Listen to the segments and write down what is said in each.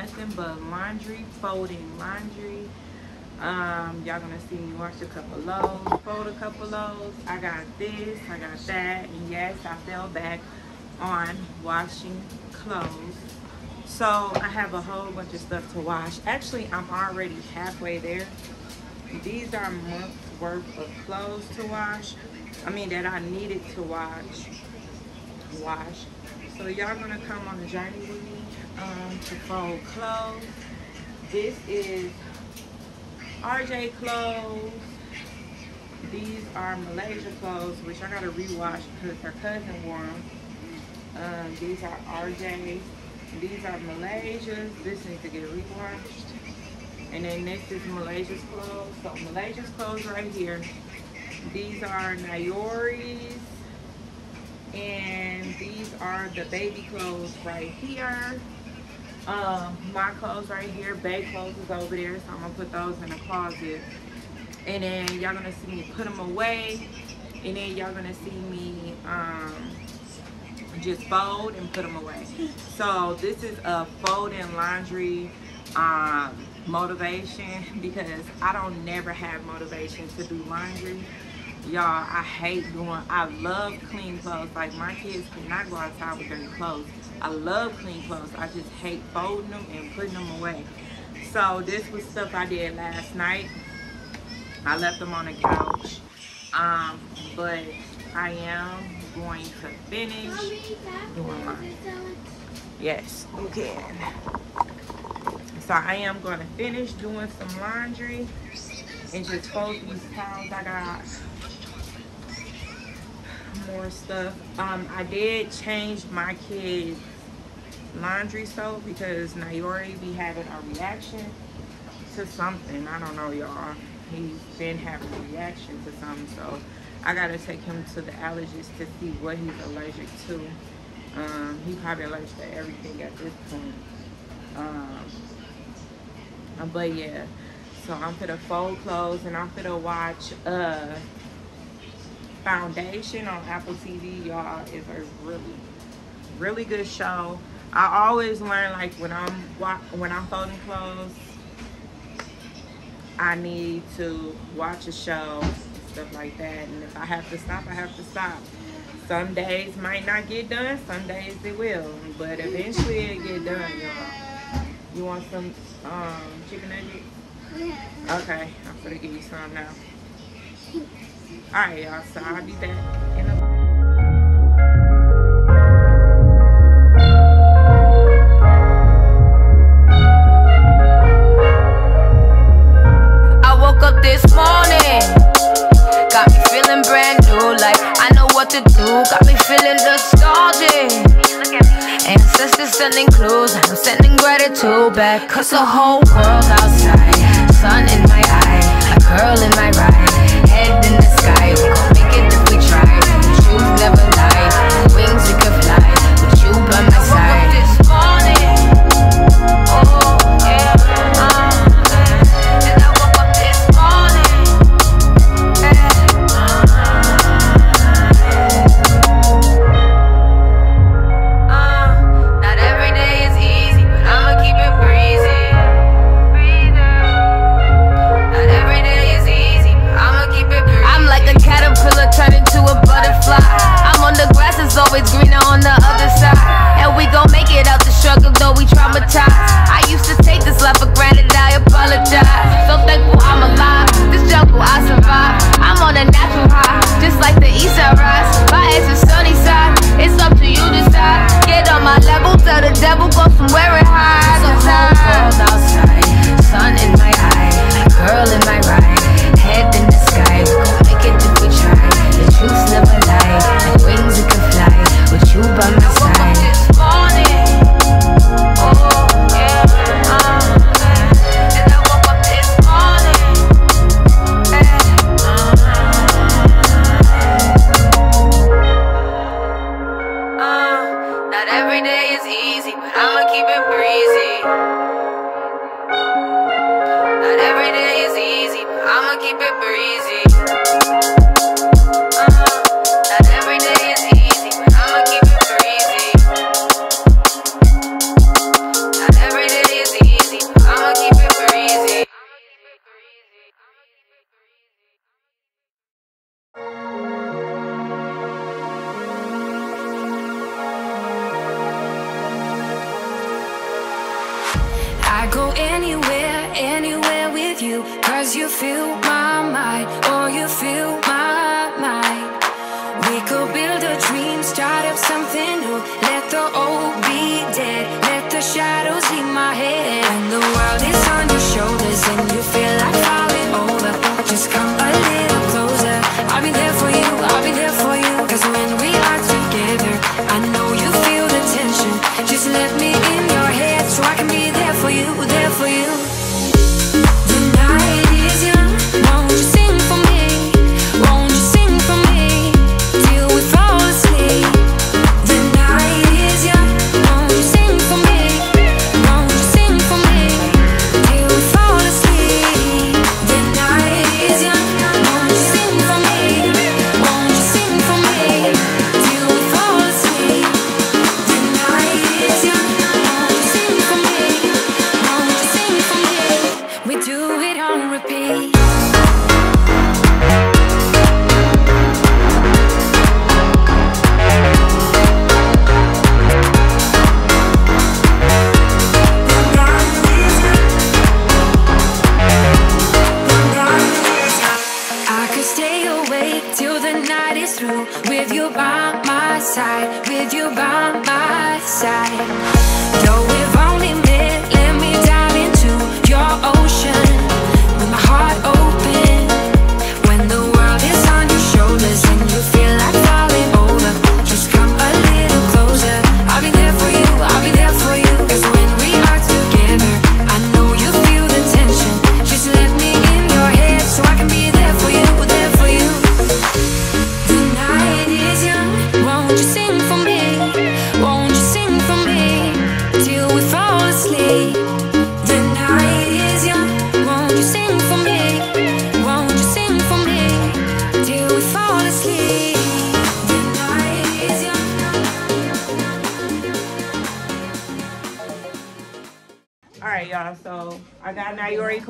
nothing but laundry, folding laundry. Um, y'all gonna see me wash a couple loads, fold a couple loads. I got this, I got that, and yes, I fell back on washing clothes. So I have a whole bunch of stuff to wash. Actually, I'm already halfway there. These are months worth of clothes to wash. I mean that I needed to wash. Wash. So y'all gonna come on a journey with me um, to fold clothes. This is RJ clothes. These are Malaysia clothes, which I gotta rewash because her cousin wore them. Um, these are RJ. These are Malaysia's. This needs to get rewashed. And then this is Malaysia's clothes. So Malaysia's clothes right here. These are Nayori's. And these are the baby clothes right here. Um, my clothes right here, Bay clothes is over there, so I'm gonna put those in the closet. And then y'all gonna see me put them away. And then y'all gonna see me um, just fold and put them away. So this is a folding laundry um, motivation because I don't never have motivation to do laundry. Y'all, I hate doing, I love clean clothes. Like my kids cannot go outside with dirty clothes. I love clean clothes. I just hate folding them and putting them away. So this was stuff I did last night. I left them on the couch. Um, but I am going to finish doing mine. Yes, you can. So I am going to finish doing some laundry and just fold these towels I got more stuff. Um, I did change my kids' laundry soap because Nayori be having a reaction to something. I don't know, y'all. He's been having a reaction to something, so I gotta take him to the allergist to see what he's allergic to. Um, he probably allergic to everything at this point. Um, but yeah, so I'm gonna fold clothes and I'm gonna watch uh Foundation on Apple TV, y'all, is a really, really good show. I always learn like when I'm when I'm folding clothes, I need to watch a show stuff like that. And if I have to stop, I have to stop. Some days might not get done, some days it will, but eventually it get done, y'all. You want some um, chicken nuggets? Okay, I'm gonna give you some now. Alright, y'all, so I'll be back in a what to do. Got me feeling nostalgic. Ancestors sending clues, I'm sending gratitude back. Cause the whole world outside, sun in my eye, a curl in my ride. We could build a dream, start up something new. Let the old be dead, let the shadows in my head.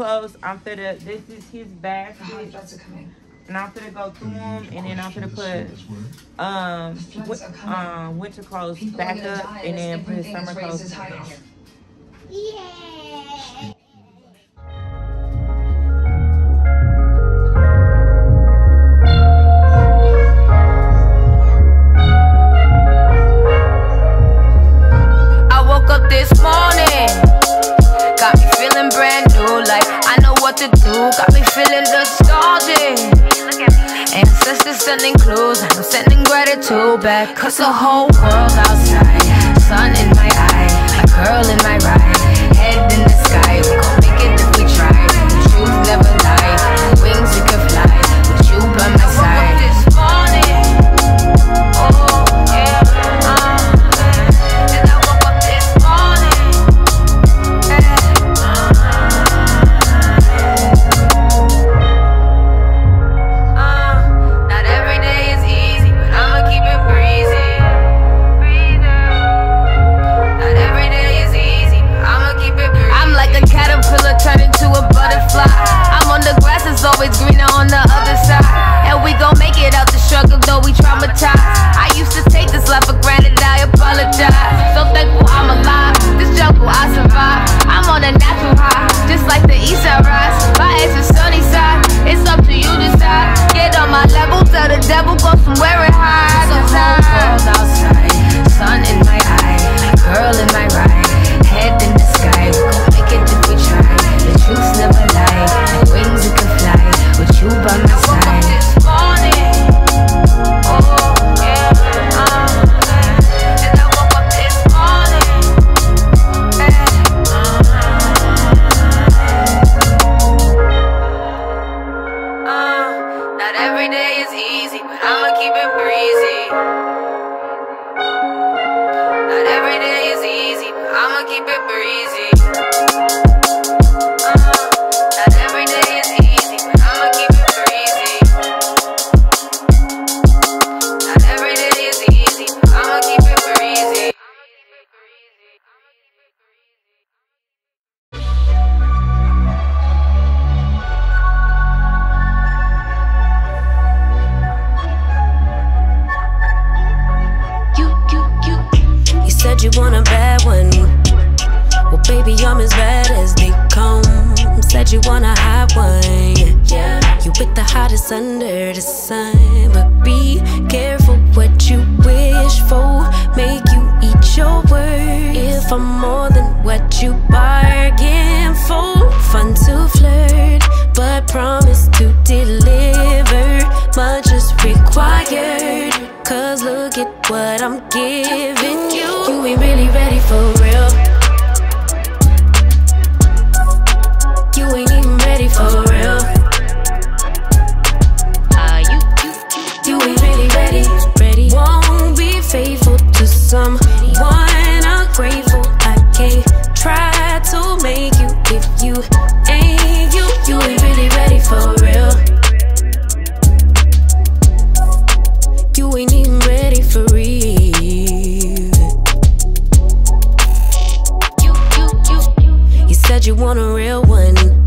clothes. I'm gonna, this is his basket. And I'm gonna go through them and then I'm gonna put um, um winter clothes back up and then put his summer clothes. Yeah. to sending clues, and I'm sending gratitude back. Cause the whole world outside, sun in my eye, a girl in my ride Said you wanna have one. Yeah, you with the hottest under the sun. But be careful what you wish for. Make you eat your words. If I'm more than what you bargain for, fun to flirt, but promise to deliver. Much is required. Cause look at what I'm giving you. You ain't really ready for real. For real. Uh, you, you, you ain't really ready, ready. Won't be faithful to someone ungrateful. I can't try to make you if you ain't you. You ain't really ready for real. You ain't even ready for real. You, you, you, you said you want a real one.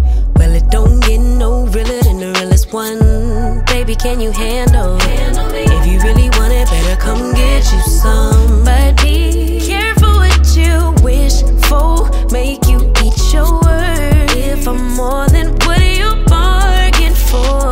Well, it don't get no realer than the realest one. Baby, can you handle? If you really want it, better come get you some. But be careful what you wish for. Make you eat your word. If I'm more than what you bargained for,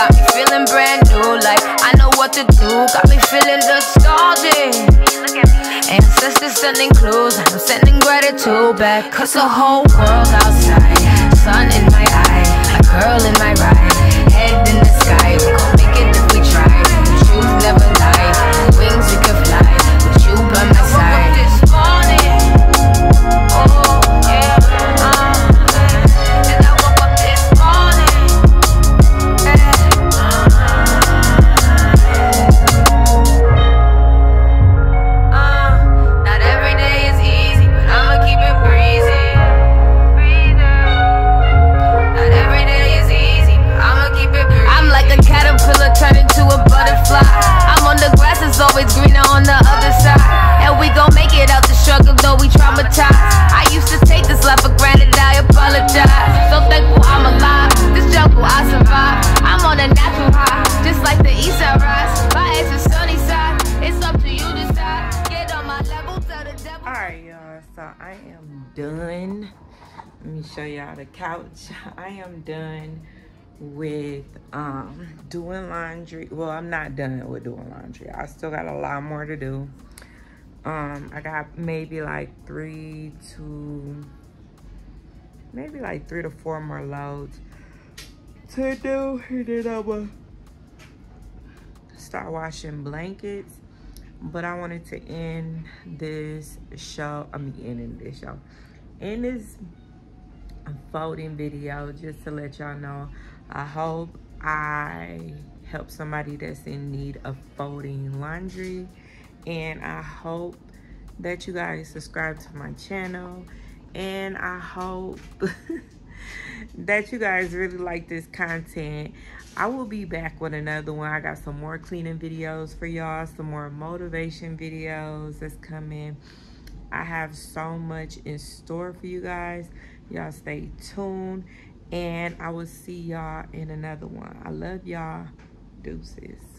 got me feeling brand new. Like I know what to do, got me feeling nostalgic. Ancestors sending clues, I'm sending gratitude back. Cause the whole world outside, sun in my eye, a girl in my ride, head in the am done. Let me show y'all the couch. I am done with um doing laundry. Well, I'm not done with doing laundry. I still got a lot more to do. Um, I got maybe like three to maybe like three to four more loads to do. And then I'm gonna start washing blankets. But I wanted to end this show. I mean, ending this show. End this folding video just to let y'all know. I hope I help somebody that's in need of folding laundry. And I hope that you guys subscribe to my channel. And I hope that you guys really like this content. I will be back with another one. I got some more cleaning videos for y'all, some more motivation videos that's coming. I have so much in store for you guys. Y'all stay tuned and I will see y'all in another one. I love y'all. Deuces.